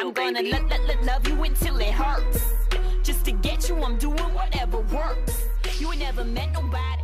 I'm gonna lo- lo- lo- love you until it hurts. Just to get you, I'm doing whatever works. You ain't never met nobody